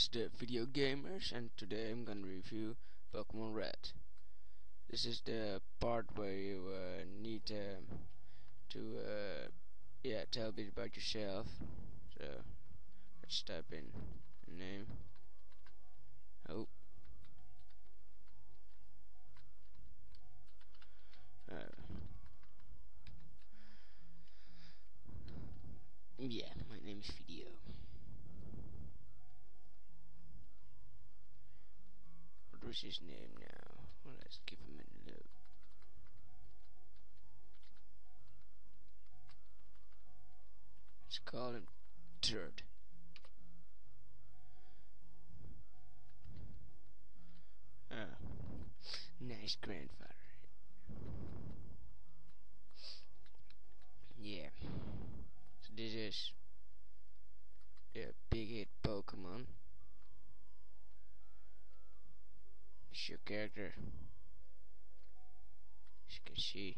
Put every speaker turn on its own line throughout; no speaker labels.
is the Video Gamers and today I'm gonna review Pokemon Red. This is the part where you uh, need um, to uh, yeah tell a bit about yourself. So let's type in a name. Oh. Uh, yeah, my name is Video. Was his name now? Well, let's give him a look. Let's call him Turd. Ah, nice grandfather. Yeah. So this is the big hit Pokemon. It's your character. As you can see,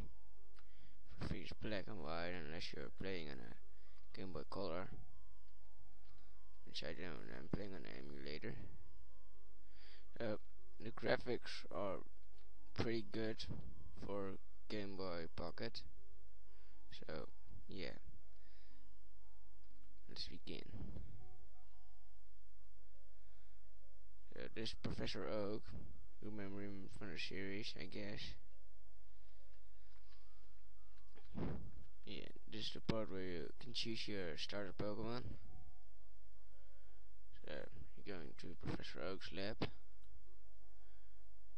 for it's black and white unless you're playing on a Game Boy Color. Which I don't, I'm playing on an emulator. Uh, the graphics are pretty good for Game Boy Pocket. So, yeah. Let's begin. Uh, this Professor Oak. Remember from the series, I guess. Yeah, this is the part where you can choose your starter Pokemon. So, you're going to Professor Oak's lab.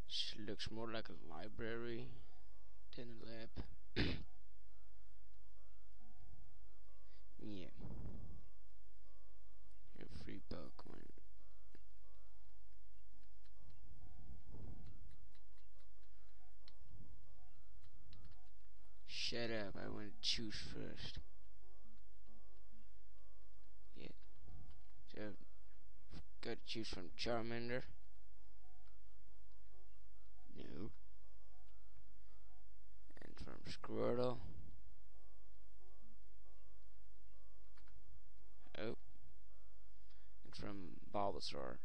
This looks more like a library than a lab. yeah. Your free Pokemon. Choose first. Yeah. So, gotta choose from Charmander. No. And from Squirtle. Oh. And from Bulbasaur.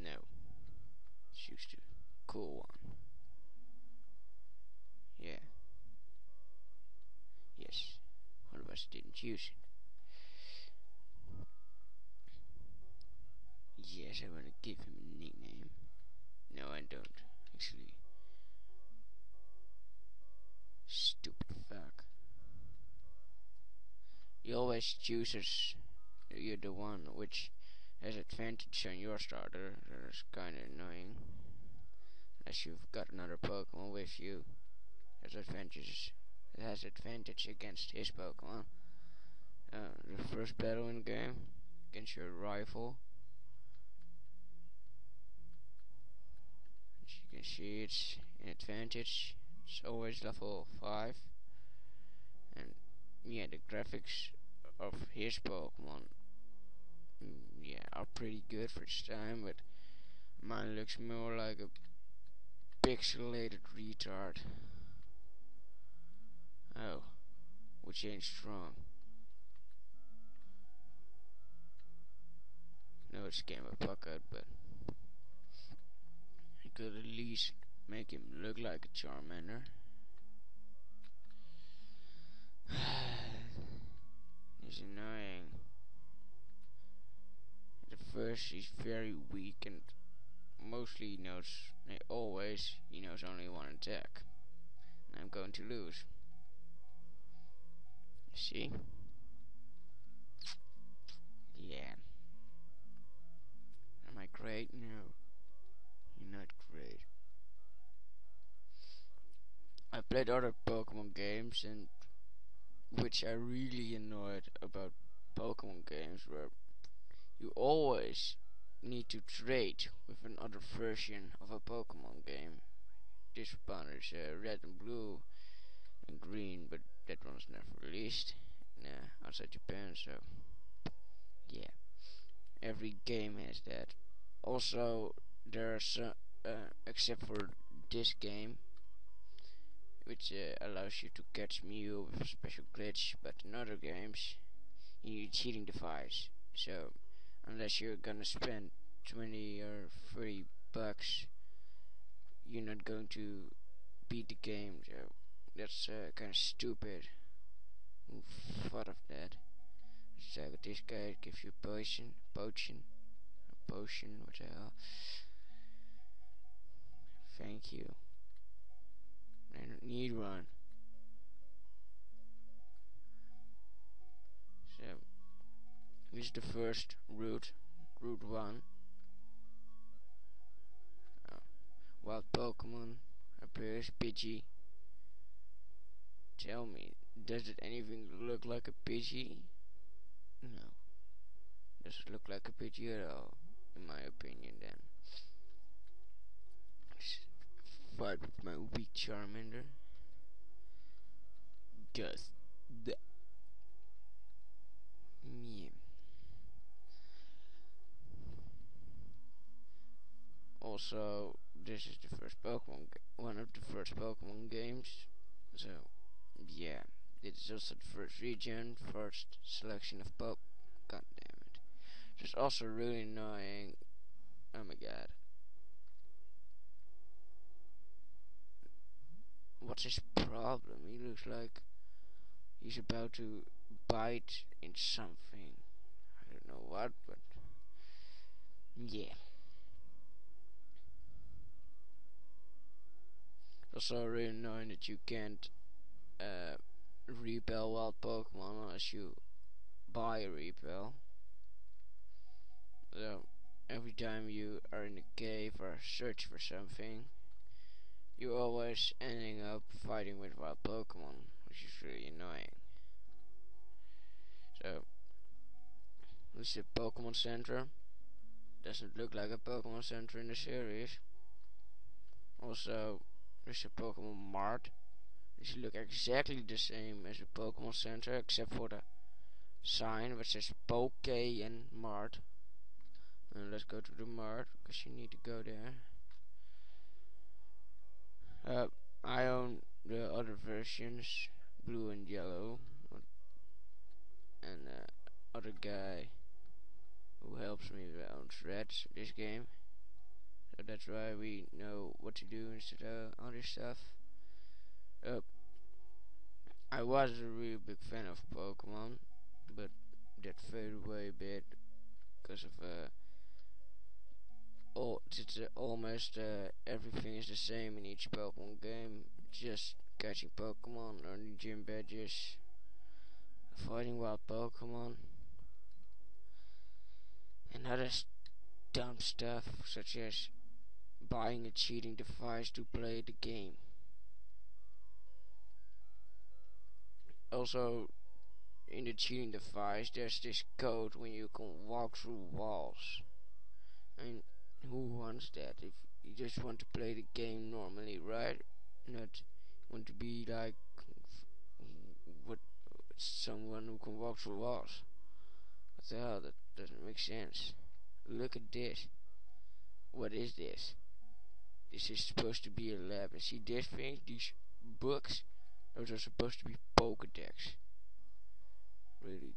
No. Choose to cool one. Yeah. Yes. One of us didn't choose it. Yes, I want to give him a nickname. No, I don't. Actually. Stupid fuck. You always chooses you're the one which has advantage on your starter. That's kinda annoying. Unless you've got another Pokemon with you. Has advantages it has advantage against his Pokemon. Uh, the first battle in the game against your rival. As you can see, it's an advantage. It's always level 5. And yeah, the graphics of his Pokemon mm, yeah, are pretty good for its time, but mine looks more like a pixelated retard. We changed strong. No, it's Game Boy Pocket, but I could at least make him look like a Charmander. he's annoying. At first, he's very weak and mostly knows, always, he knows only one attack. And I'm going to lose. See? Yeah. Am I great? No. You're not great. I played other Pokemon games and which I really annoyed about Pokemon games where you always need to trade with another version of a Pokemon game. This one is uh, red and blue and green, but that one's never released nah, outside Japan, so yeah. Every game has that. Also, there are some, uh, except for this game, which uh, allows you to catch Mew with a special glitch, but in other games, you need cheating device So, unless you're gonna spend 20 or 30 bucks, you're not going to beat the game. So, that's uh, kind of stupid. Who thought of that? So, this guy gives you potion, potion, a potion, what the hell? Thank you. I don't need one. So, this is the first route, route 1. Oh. Wild Pokemon appears, Pidgey. Tell me, does it anything look like a Pidgey? No. Does it look like a Pidgey at all, in my opinion then? Fight with my weak Charmander. Just the yeah. Also, this is the first Pokemon, one of the first Pokemon games. So, yeah, it's also the first region, first selection of Pop. God damn it! It's also really annoying. Oh my god. What's his problem? He looks like he's about to bite in something. I don't know what, but yeah. Also really annoying that you can't uh, repel wild Pokemon unless you buy a repel. So every time you are in a cave or search for something, you're always ending up fighting with wild Pokemon, which is really annoying. So, this is a Pokemon Center. Doesn't look like a Pokemon Center in the series. Also, there's a Pokemon Mart. This look exactly the same as the Pokemon Center, except for the sign which says Poke and Mart. And let's go to the Mart, because you need to go there. Uh, I own the other versions, blue and yellow, and uh, other guy who helps me owns reds this game. So that's why we know what to do instead of other stuff. I was a really big fan of Pokemon, but that faded away a bit because of uh, all it's uh, almost uh, everything is the same in each Pokemon game. Just catching Pokemon, earning gym badges, fighting wild Pokemon, and other dumb stuff such as buying a cheating device to play the game. Also, in the cheating device, there's this code when you can walk through walls. And who wants that? If you just want to play the game normally, right? Not want to be like what someone who can walk through walls. What the hell? That doesn't make sense. Look at this. What is this? This is supposed to be a lab. And see this thing? These books? Those are supposed to be Pokedex. Really